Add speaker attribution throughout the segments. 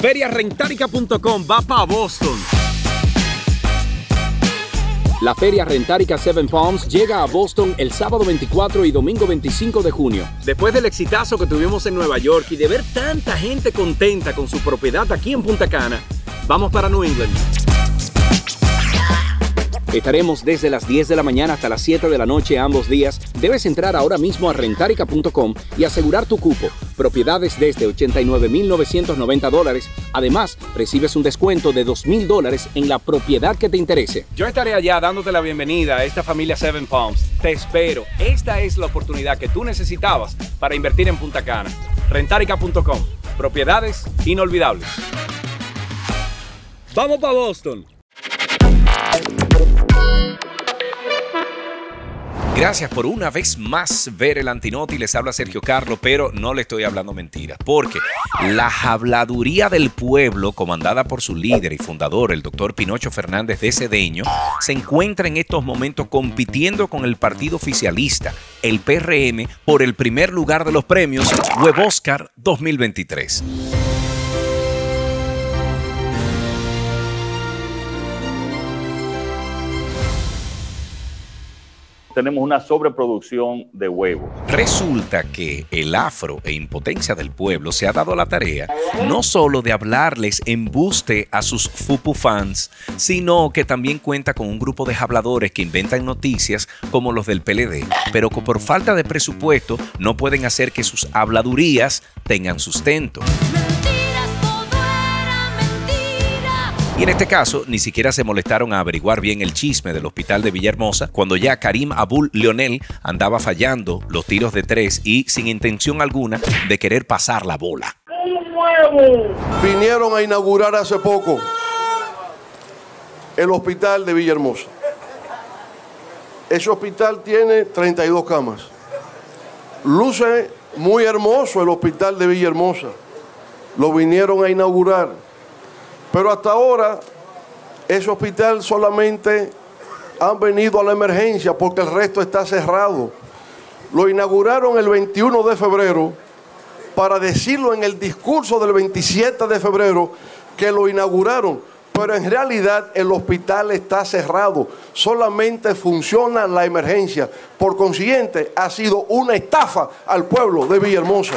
Speaker 1: Feriarentarica.com va para Boston. La Feria Rentárica Seven Palms llega a Boston el sábado 24 y domingo 25 de junio. Después del exitazo que tuvimos en Nueva York y de ver tanta gente contenta con su propiedad aquí en Punta Cana, vamos para New England. Estaremos desde las 10 de la mañana hasta las 7 de la noche ambos días. Debes entrar ahora mismo a rentarica.com y asegurar tu cupo. Propiedades desde 89.990 dólares. Además, recibes un descuento de 2.000 dólares en la propiedad que te interese. Yo estaré allá dándote la bienvenida a esta familia Seven Palms. Te espero. Esta es la oportunidad que tú necesitabas para invertir en Punta Cana. Rentarica.com. Propiedades inolvidables. Vamos para Boston.
Speaker 2: Gracias por una vez más ver el Antinoti. Les habla Sergio Carlos, pero no le estoy hablando mentiras, porque la habladuría del pueblo, comandada por su líder y fundador, el doctor Pinocho Fernández de Cedeño, se encuentra en estos momentos compitiendo con el partido oficialista, el PRM, por el primer lugar de los premios Web Oscar 2023.
Speaker 3: Tenemos una sobreproducción de huevos.
Speaker 2: Resulta que el afro e impotencia del pueblo se ha dado la tarea no solo de hablarles embuste a sus fupu fans, sino que también cuenta con un grupo de habladores que inventan noticias como los del PLD, pero que por falta de presupuesto no pueden hacer que sus habladurías tengan sustento. Y en este caso, ni siquiera se molestaron a averiguar bien el chisme del hospital de Villahermosa cuando ya Karim Abul Leonel andaba fallando los tiros de tres y sin intención alguna de querer pasar la bola.
Speaker 4: Vinieron a inaugurar hace poco el hospital de Villahermosa. Ese hospital tiene 32 camas. Luce muy hermoso el hospital de Villahermosa. Lo vinieron a inaugurar pero hasta ahora ese hospital solamente han venido a la emergencia porque el resto está cerrado. Lo inauguraron el 21 de febrero para decirlo en el discurso del 27 de febrero que lo inauguraron, pero en realidad el hospital está cerrado, solamente funciona la emergencia. Por consiguiente, ha sido una estafa al pueblo de Villahermosa.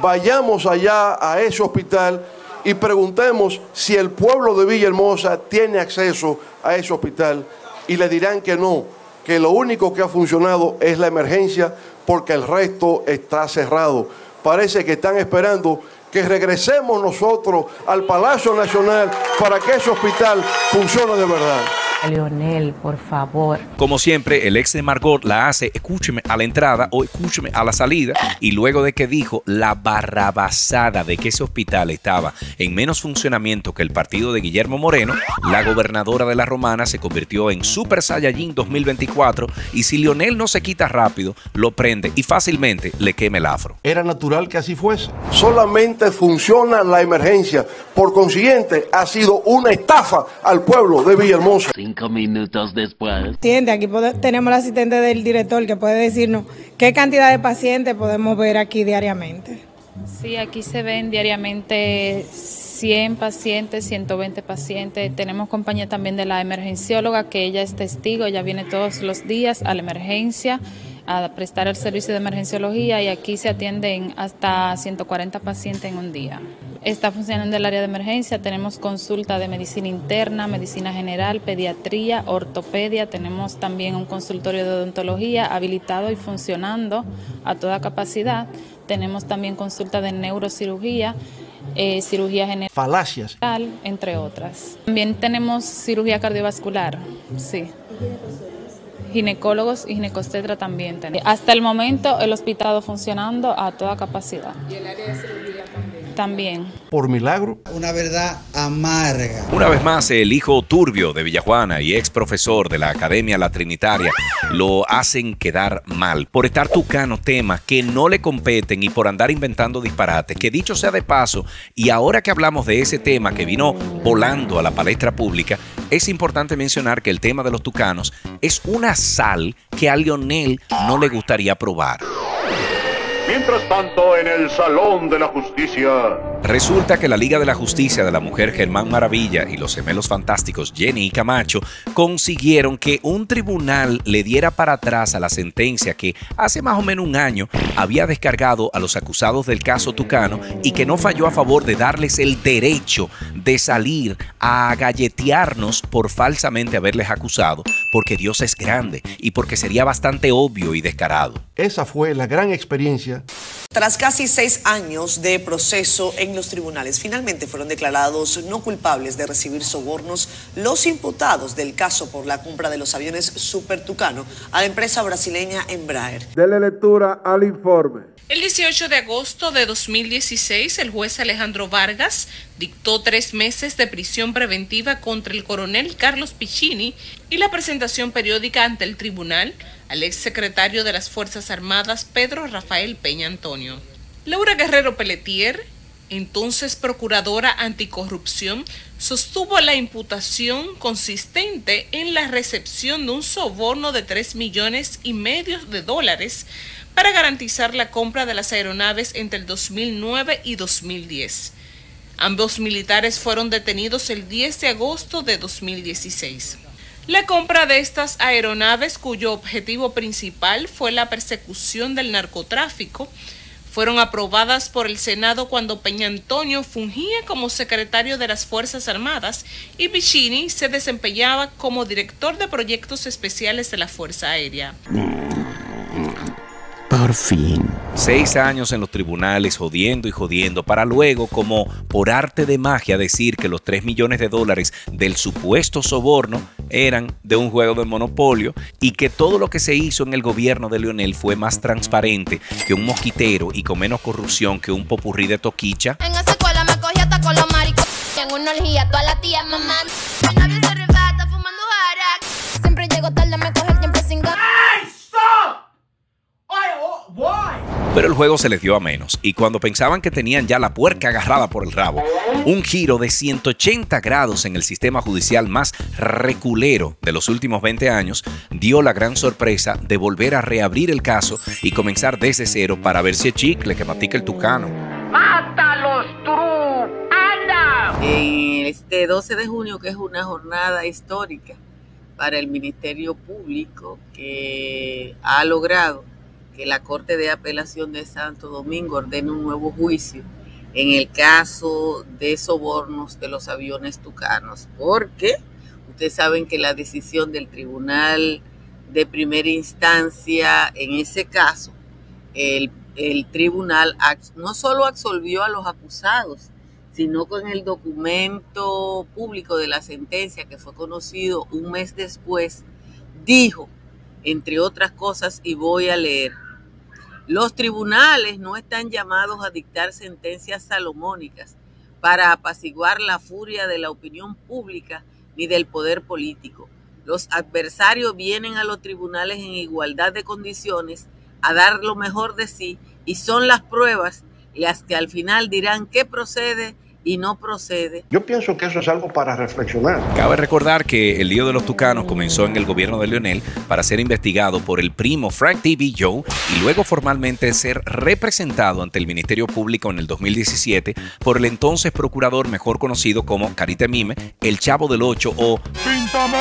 Speaker 4: Vayamos allá a ese hospital y preguntemos si el pueblo de Villahermosa tiene acceso a ese hospital y le dirán que no, que lo único que ha funcionado es la emergencia porque el resto está cerrado. Parece que están esperando que regresemos nosotros al Palacio Nacional para que ese hospital funcione de verdad.
Speaker 5: Leonel, por favor.
Speaker 2: Como siempre, el ex de Margot la hace escúcheme a la entrada o escúcheme a la salida y luego de que dijo la barrabasada de que ese hospital estaba en menos funcionamiento que el partido de Guillermo Moreno, la gobernadora de la Romana se convirtió en Super Saiyajin 2024 y si Leonel no se quita rápido, lo prende y fácilmente le queme el afro.
Speaker 4: Era natural que así fuese. Solamente funciona la emergencia. Por consiguiente, ha sido una estafa al pueblo de Villahermosa
Speaker 6: minutos después.
Speaker 7: Aquí tenemos el asistente del director que puede decirnos qué cantidad de pacientes podemos ver aquí diariamente.
Speaker 8: Sí, aquí se ven diariamente 100 pacientes, 120 pacientes. Tenemos compañía también de la emergencióloga, que ella es testigo, ella viene todos los días a la emergencia a prestar el servicio de emergenciología y aquí se atienden hasta 140 pacientes en un día. Está funcionando el área de emergencia, tenemos consulta de medicina interna, medicina general, pediatría, ortopedia, tenemos también un consultorio de odontología habilitado y funcionando a toda capacidad, tenemos también consulta de neurocirugía, eh, cirugía general,
Speaker 4: falacias,
Speaker 8: entre otras. También tenemos cirugía cardiovascular, sí ginecólogos y ginecostetra también tenemos. Hasta el momento el hospital funcionando a toda capacidad. ¿Y el área de también?
Speaker 4: Por milagro.
Speaker 9: Una verdad amarga.
Speaker 2: Una vez más, el hijo turbio de Villajuana y ex profesor de la Academia La Trinitaria lo hacen quedar mal por estar tucano temas que no le competen y por andar inventando disparates. Que dicho sea de paso, y ahora que hablamos de ese tema que vino volando a la palestra pública, es importante mencionar que el tema de los tucanos es una sal que a Lionel no le gustaría probar.
Speaker 10: Mientras tanto, en el Salón de la Justicia.
Speaker 2: Resulta que la Liga de la Justicia de la Mujer Germán Maravilla y los gemelos fantásticos Jenny y Camacho consiguieron que un tribunal le diera para atrás a la sentencia que hace más o menos un año había descargado a los acusados del caso Tucano y que no falló a favor de darles el derecho de salir a galletearnos por falsamente haberles acusado, porque Dios es grande y porque sería bastante obvio y descarado.
Speaker 4: Esa fue la gran experiencia
Speaker 11: Tras casi seis años de proceso en los tribunales, finalmente fueron declarados no culpables de recibir sobornos los imputados del caso por la compra de los aviones Super Tucano a la empresa brasileña Embraer.
Speaker 12: Dele lectura al informe.
Speaker 13: El 18 de agosto de 2016, el juez Alejandro Vargas dictó tres meses de prisión preventiva contra el coronel Carlos Piccini y la presentación periódica ante el tribunal al exsecretario de las Fuerzas Armadas Pedro Rafael Peña Antonio. Laura Guerrero Pelletier, entonces procuradora anticorrupción, sostuvo la imputación consistente en la recepción de un soborno de 3 millones y medio de dólares para garantizar la compra de las aeronaves entre el 2009 y 2010. Ambos militares fueron detenidos el 10 de agosto de 2016. La compra de estas aeronaves, cuyo objetivo principal fue la persecución del narcotráfico, fueron aprobadas por el Senado cuando Peña Antonio fungía como secretario de las Fuerzas Armadas y Piccini se desempeñaba como director de proyectos especiales de la Fuerza Aérea.
Speaker 2: Por fin. Seis años en los tribunales jodiendo y jodiendo para luego, como por arte de magia, decir que los 3 millones de dólares del supuesto soborno eran de un juego de monopolio y que todo lo que se hizo en el gobierno de Leonel fue más transparente que un mosquitero y con menos corrupción que un popurrí de toquicha.
Speaker 14: En esa escuela me cogí hasta con los maricos. En una orgía, toda la tía mamá. Mi novio se arrebata fumando jarac. Siempre llego tarde, me coge el tiempo sin ganas. ¡Hey, stop!
Speaker 2: Pero el juego se les dio a menos y cuando pensaban que tenían ya la puerca agarrada por el rabo, un giro de 180 grados en el sistema judicial más reculero de los últimos 20 años dio la gran sorpresa de volver a reabrir el caso y comenzar desde cero para ver si es chicle que matica el tucano.
Speaker 15: ¡Mátalos, True! ¡Anda!
Speaker 16: En este 12 de junio, que es una jornada histórica para el Ministerio Público, que ha logrado que la Corte de Apelación de Santo Domingo ordene un nuevo juicio en el caso de sobornos de los aviones tucanos, porque ustedes saben que la decisión del Tribunal de Primera Instancia en ese caso, el, el tribunal no solo absolvió a los acusados, sino con el documento público de la sentencia que fue conocido un mes después, dijo, entre otras cosas, y voy a leer, los tribunales no están llamados a dictar sentencias salomónicas para apaciguar la furia de la opinión pública ni del poder político. Los adversarios vienen a los tribunales en igualdad de condiciones a dar lo mejor de sí y son las pruebas las que al final dirán qué procede y no procede.
Speaker 4: Yo pienso que eso es algo para reflexionar.
Speaker 2: Cabe recordar que el lío de los tucanos comenzó en el gobierno de Leonel para ser investigado por el primo Frank TV Joe y luego formalmente ser representado ante el Ministerio Público en el 2017 por el entonces procurador mejor conocido como Carita Mime, el Chavo del Ocho o
Speaker 15: ¡Píntame!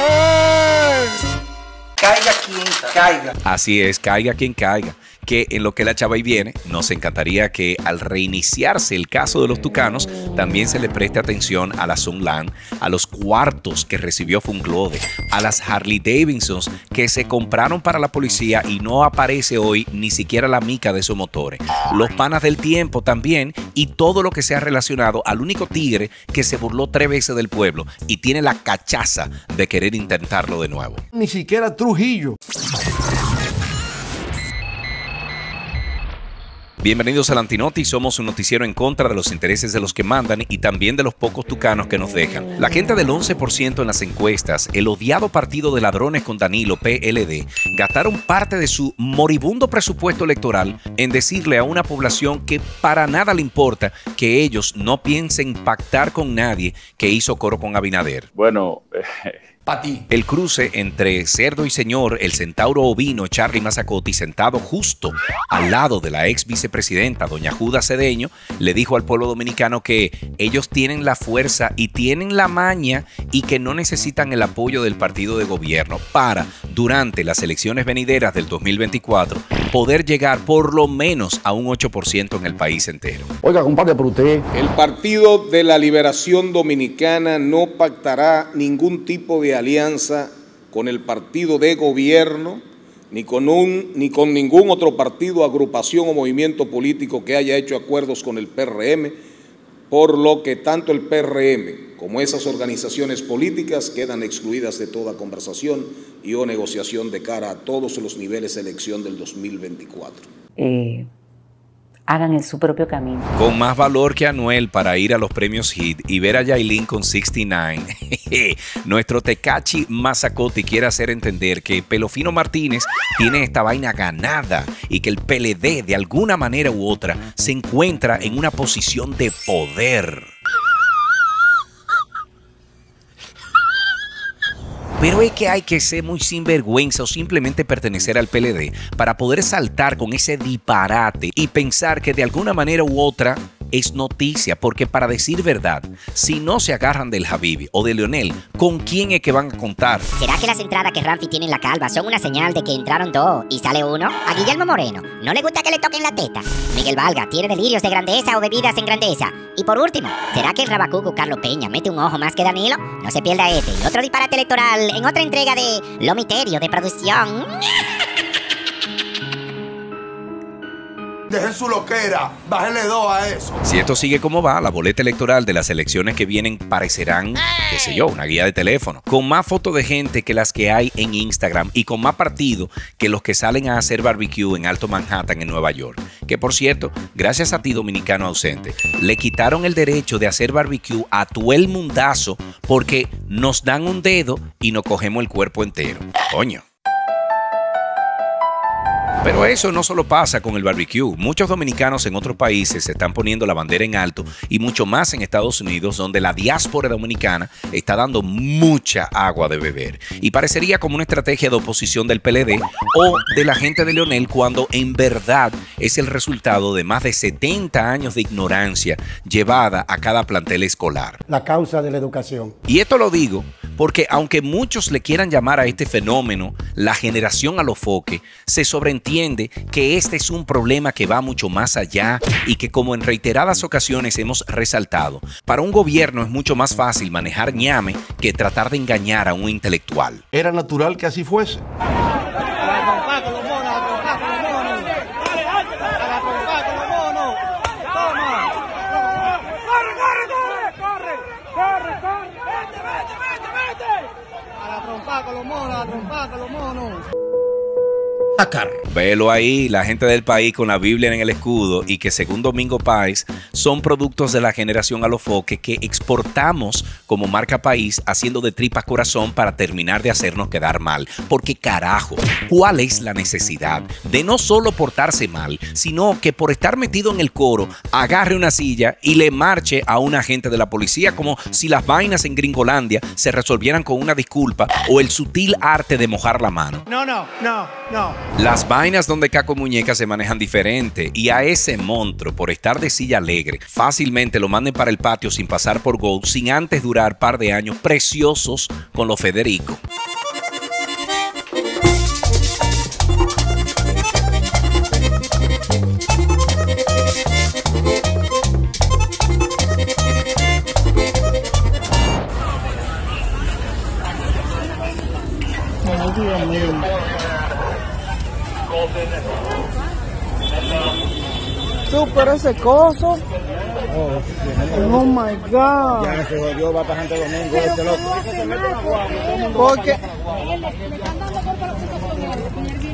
Speaker 17: Caiga quien caiga.
Speaker 2: Así es, caiga quien caiga que en lo que la chava y viene, nos encantaría que al reiniciarse el caso de los tucanos, también se le preste atención a la Sunland, a los cuartos que recibió Funglode, a las Harley Davidsons que se compraron para la policía y no aparece hoy ni siquiera la mica de esos motores, los panas del tiempo también y todo lo que sea relacionado al único tigre que se burló tres veces del pueblo y tiene la cachaza de querer intentarlo de nuevo.
Speaker 4: Ni siquiera Trujillo.
Speaker 2: Bienvenidos al Antinoti, somos un noticiero en contra de los intereses de los que mandan y también de los pocos tucanos que nos dejan. La gente del 11% en las encuestas, el odiado partido de ladrones con Danilo PLD, gastaron parte de su moribundo presupuesto electoral en decirle a una población que para nada le importa que ellos no piensen pactar con nadie que hizo coro con Abinader.
Speaker 3: Bueno,
Speaker 2: El cruce entre cerdo y señor, el centauro ovino Charlie Mazacotti, sentado justo al lado de la ex vicepresidenta, doña Juda Cedeño, le dijo al pueblo dominicano que ellos tienen la fuerza y tienen la maña y que no necesitan el apoyo del partido de gobierno para, durante las elecciones venideras del 2024, poder llegar por lo menos a un 8% en el país entero.
Speaker 17: Oiga, compadre, por usted.
Speaker 18: El Partido de la Liberación Dominicana no pactará ningún tipo de alianza con el partido de gobierno, ni con, un, ni con ningún otro partido, agrupación o movimiento político que haya hecho acuerdos con el PRM, por lo que tanto el PRM como esas organizaciones políticas quedan excluidas de toda conversación y o negociación de cara a todos los niveles de elección del 2024.
Speaker 19: Eh, hagan en su propio camino.
Speaker 2: Con más valor que Anuel para ir a los premios Hit y ver a Yailin con 69. Nuestro Tecachi Mazacotti quiere hacer entender que Pelofino Martínez tiene esta vaina ganada y que el PLD de alguna manera u otra se encuentra en una posición de poder. Pero es que hay que ser muy sinvergüenza o simplemente pertenecer al PLD para poder saltar con ese disparate y pensar que de alguna manera u otra es noticia, porque para decir verdad, si no se agarran del Javibi o de Leonel, ¿con quién es que van a contar?
Speaker 20: ¿Será que las entradas que Ramfi tiene en la calva son una señal de que entraron dos y sale uno? A Guillermo Moreno, ¿no le gusta que le toquen la teta? Miguel Valga, ¿tiene delirios de grandeza o bebidas en grandeza? Y por último, ¿será que el rabacuco Carlos Peña mete un ojo más que Danilo? No se pierda este y otro disparate electoral en otra entrega de Lo Misterio de Producción.
Speaker 21: Dejen su loquera, bájenle dos a eso.
Speaker 2: Si esto sigue como va, la boleta electoral de las elecciones que vienen parecerán, qué sé yo, una guía de teléfono, con más fotos de gente que las que hay en Instagram y con más partido que los que salen a hacer barbecue en Alto Manhattan, en Nueva York. Que por cierto, gracias a ti, dominicano ausente, le quitaron el derecho de hacer barbecue a todo el mundazo porque nos dan un dedo y nos cogemos el cuerpo entero. Coño. Pero eso no solo pasa con el barbecue. Muchos dominicanos en otros países se están poniendo la bandera en alto y mucho más en Estados Unidos, donde la diáspora dominicana está dando mucha agua de beber. Y parecería como una estrategia de oposición del PLD o de la gente de Leonel cuando en verdad es el resultado de más de 70 años de ignorancia llevada a cada plantel escolar.
Speaker 17: La causa de la educación.
Speaker 2: Y esto lo digo porque aunque muchos le quieran llamar a este fenómeno la generación a los foque, se sobreentiende que este es un problema que va mucho más allá y que como en reiteradas ocasiones hemos resaltado, para un gobierno es mucho más fácil manejar ñame que tratar de engañar a un intelectual.
Speaker 4: Era natural que así fuese. rompa con los monos.
Speaker 2: Velo ahí, la gente del país con la Biblia en el escudo y que según Domingo Páez son productos de la generación Alofoque que exportamos como marca país haciendo de tripas corazón para terminar de hacernos quedar mal. Porque carajo, ¿cuál es la necesidad de no solo portarse mal, sino que por estar metido en el coro agarre una silla y le marche a un agente de la policía como si las vainas en Gringolandia se resolvieran con una disculpa o el sutil arte de mojar la mano?
Speaker 21: No, no, no, no.
Speaker 2: Las vainas donde Caco Muñeca se manejan diferente y a ese monstruo, por estar de silla alegre, fácilmente lo manden para el patio sin pasar por Go, sin antes durar par de años preciosos con los Federico.
Speaker 7: Súper ese coso. Oh my God.
Speaker 17: Ya se volvió, va para Santo Domingo, este loco.
Speaker 7: Porque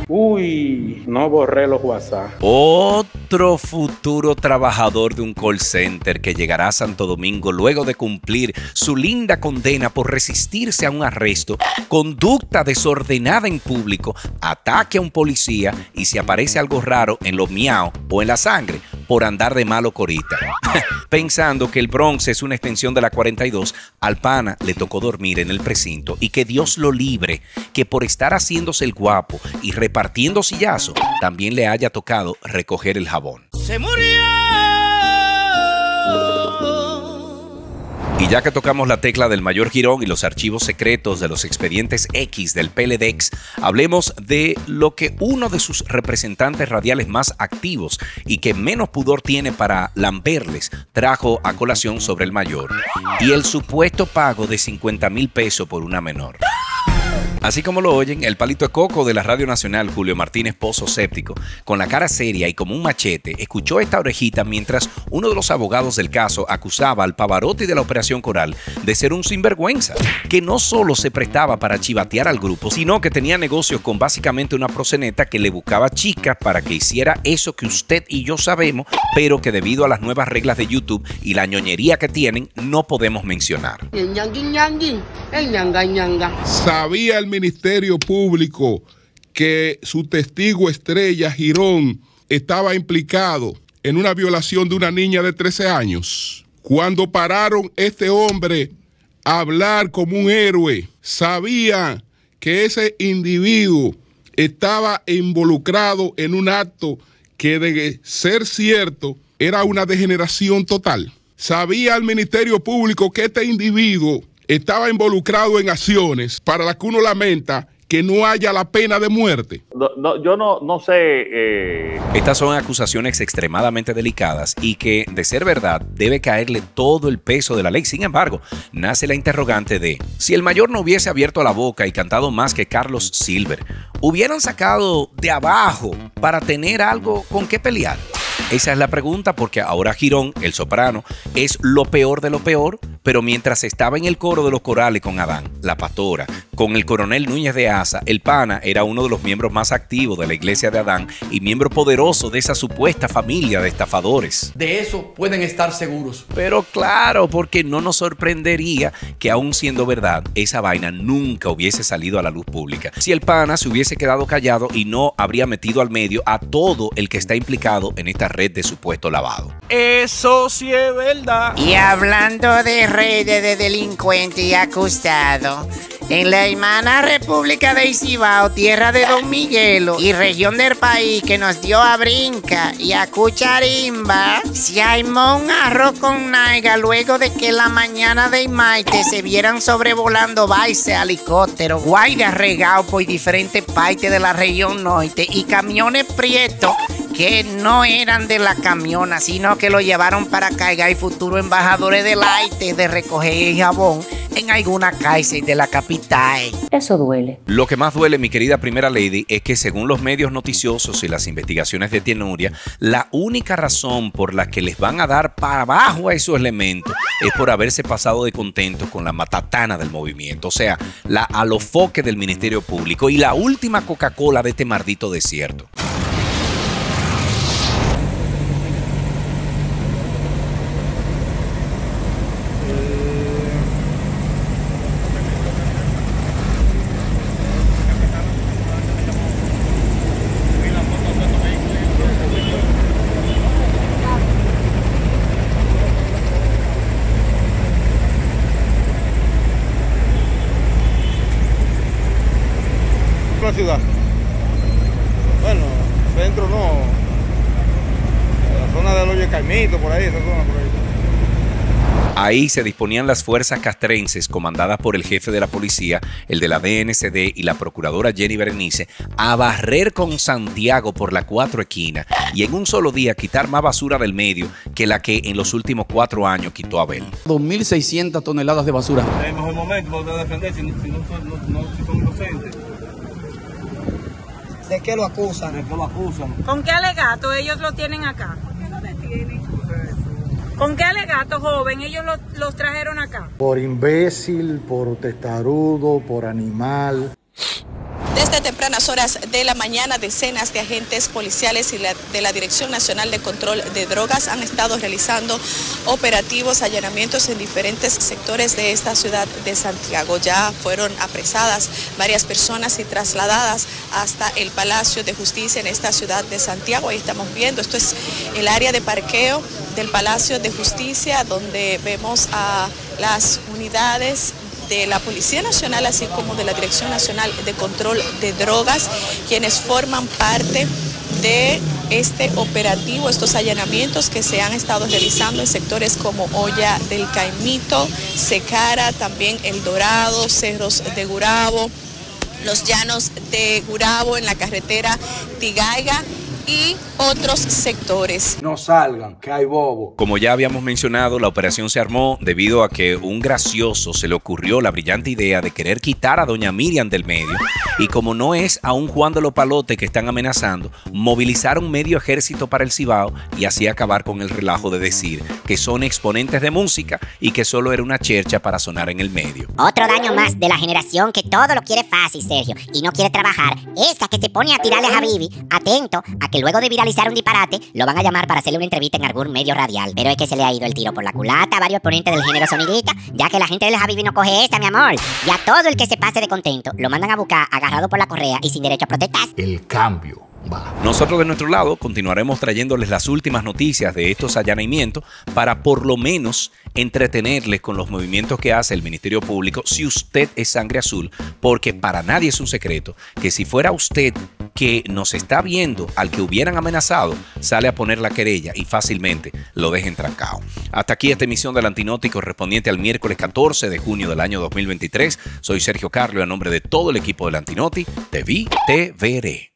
Speaker 18: Uy, no borré los WhatsApp.
Speaker 2: Otra otro futuro trabajador de un call center que llegará a Santo Domingo luego de cumplir su linda condena por resistirse a un arresto, conducta desordenada en público, ataque a un policía y si aparece algo raro en los miau o en la sangre por andar de malo corita. Pensando que el Bronx es una extensión de la 42, al pana le tocó dormir en el precinto y que Dios lo libre, que por estar haciéndose el guapo y repartiendo sillazo, también le haya tocado recoger el jabón.
Speaker 15: Se murió.
Speaker 2: Y ya que tocamos la tecla del mayor Girón y los archivos secretos de los expedientes X del PLDEX, hablemos de lo que uno de sus representantes radiales más activos y que menos pudor tiene para lamberles trajo a colación sobre el mayor y el supuesto pago de 50 mil pesos por una menor. Así como lo oyen, el palito de coco de la Radio Nacional, Julio Martínez Pozo Séptico, con la cara seria y como un machete, escuchó esta orejita mientras uno de los abogados del caso acusaba al Pavarotti de la Operación Coral de ser un sinvergüenza, que no solo se prestaba para chivatear al grupo, sino que tenía negocios con básicamente una proceneta que le buscaba chicas para que hiciera eso que usted y yo sabemos, pero que debido a las nuevas reglas de YouTube y la ñoñería que tienen, no podemos mencionar.
Speaker 22: Sabía el Ministerio Público que su testigo estrella, Girón, estaba implicado en una violación de una niña de 13 años. Cuando pararon este hombre a hablar como un héroe, sabía que ese individuo estaba involucrado en un acto que de ser cierto era una degeneración total. Sabía el Ministerio Público que este individuo estaba involucrado en acciones para las que uno lamenta que no haya la pena de muerte.
Speaker 3: No, no, yo no, no sé. eh,
Speaker 2: Estas son acusaciones extremadamente delicadas y que, de ser verdad, debe caerle todo el peso de la ley. Sin embargo, nace la interrogante de si el mayor no hubiese abierto la boca y cantado más que Carlos Silver, ¿hubieran sacado de abajo para tener algo con qué pelear? Esa es la pregunta porque ahora Girón, el soprano, es lo peor de lo peor, pero mientras estaba en el coro de los corales con Adán, la pastora, con el coronel Núñez de Asa, el pana era uno de los miembros más activos de la iglesia de Adán y miembro poderoso de esa supuesta familia de estafadores.
Speaker 23: De eso pueden estar seguros.
Speaker 2: Pero claro, porque no nos sorprendería que aún siendo verdad, esa vaina nunca hubiese salido a la luz pública. Si el pana se hubiese quedado callado y no habría metido al medio a todo el que está implicado en esta red de supuesto lavado.
Speaker 23: Eso sí es verdad.
Speaker 24: Y hablando de redes de delincuentes y acusados, en la hermana República de Isibao, tierra de Don Miguelo y región del país que nos dio a Brinca y a Cucharimba, se armó un arroz con naiga luego de que la mañana de Maite se vieran sobrevolando baise helicóptero, guayas regados por diferentes partes de la región norte y camiones prietos que no eran de la camiona, sino que lo llevaron para cargar futuros embajadores del aire de recoger el jabón en alguna cárcel de la capital.
Speaker 19: Eso duele.
Speaker 2: Lo que más duele, mi querida primera lady, es que según los medios noticiosos y las investigaciones de Tienuria, la única razón por la que les van a dar para abajo a esos elementos es por haberse pasado de contentos con la matatana del movimiento, o sea, la alofoque del Ministerio Público y la última Coca-Cola de este maldito desierto.
Speaker 17: la ciudad? Bueno, centro no. La zona del Oye Caimito, por ahí, esa zona por ahí.
Speaker 2: Ahí se disponían las fuerzas castrenses comandadas por el jefe de la policía, el de la DNCD y la procuradora Jenny Berenice a barrer con Santiago por la cuatro esquinas y en un solo día quitar más basura del medio que la que en los últimos cuatro años quitó Abel.
Speaker 23: 2.600 toneladas de basura.
Speaker 17: Es el mejor momento para defender si, si no, son- no, no- si son inocentes.
Speaker 25: ¿De qué lo acusan?
Speaker 17: ¿De qué lo acusan?
Speaker 7: ¿Con qué alegato ellos lo tienen acá? ¿Con qué alegato, joven, ellos lo- los trajeron acá?
Speaker 26: Por imbécil, por testarudo, por animal.
Speaker 27: Desde tempranas horas de la mañana, decenas de agentes policiales y de la Dirección Nacional de Control de Drogas han estado realizando operativos, allanamientos en diferentes sectores de esta ciudad de Santiago. Ya fueron apresadas varias personas y trasladadas hasta el Palacio de Justicia en esta ciudad de Santiago. Ahí estamos viendo, esto es el área de parqueo del Palacio de Justicia, donde vemos a las unidades de la Policía Nacional, así como de la Dirección Nacional de Control de Drogas, quienes forman parte de este operativo, estos allanamientos que se han estado realizando en sectores como Olla del Caimito, Secara, también El Dorado, Cerros de Gurabo, los llanos de Gurabo en la carretera Tigaiga y otros sectores.
Speaker 23: No salgan, que hay bobo.
Speaker 2: Como ya habíamos mencionado, la operación se armó debido a que un gracioso se le ocurrió la brillante idea de querer quitar a doña Miriam del medio y como no es a un Juan de los Palotes que están amenazando, movilizaron medio ejército para el Cibao y así acabar con el relajo de decir que son exponentes de música y que solo era una chercha para sonar en el medio.
Speaker 20: Otro daño más de la generación que todo lo quiere fácil, Sergio, y no quiere trabajar, esta que se pone a tirarle a Bibi, atento a que luego de viralizar un disparate, lo van a llamar para hacerle una entrevista en algún medio radial. Pero es que se le ha ido el tiro por la culata a varios exponentes del género sonidista, ya que la gente del Habibi no coge esta, mi amor. Y a todo el que se pase de contento, lo mandan a buscar agarrado por la correa y sin derecho a protestar.
Speaker 2: El cambio. Nosotros de nuestro lado continuaremos trayéndoles las últimas noticias de estos allanamientos para por lo menos entretenerles con los movimientos que hace el Ministerio Público si usted es sangre azul, porque para nadie es un secreto que si fuera usted que nos está viendo al que hubieran amenazado, sale a poner la querella y fácilmente lo dejen trancado. Hasta aquí esta emisión del Antinoti correspondiente al miércoles 14 de junio del año 2023. Soy Sergio Carlo a nombre de todo el equipo del Antinoti, te vi, te veré.